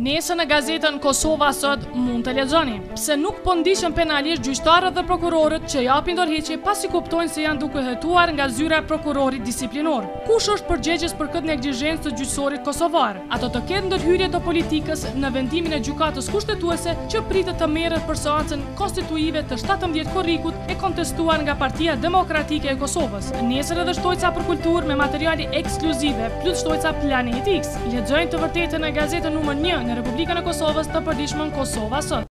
Nesër në gazetën Kosova Sot mund të lexoni, Pse nuk po ndiqen penalisht gjyqtarët dhe prokurorët që japin dorëheqje pasi kuptojnë se janë duke u hetuar nga zyra e prokurorit disiplinor? Kush është përgjegjës për këtë neglizhencë të gjyqësorit kosovar? A do të ketë ndërhyrje të politikës në vendimin e Gjykatës Kushtetuese që pritet të merret për seancën konstituive të shtatëmbëdhjetë korrikut e kontestuar nga Partia Demokratike e Kosovës? Nesër edhe Shtojca për Kulturë me materiale ekskluzive plus Shtojca Planeti X. Lexojeni të vërtetën në gazetën numër një në Republikën e Kosovës të përditshmen Kosova Sot.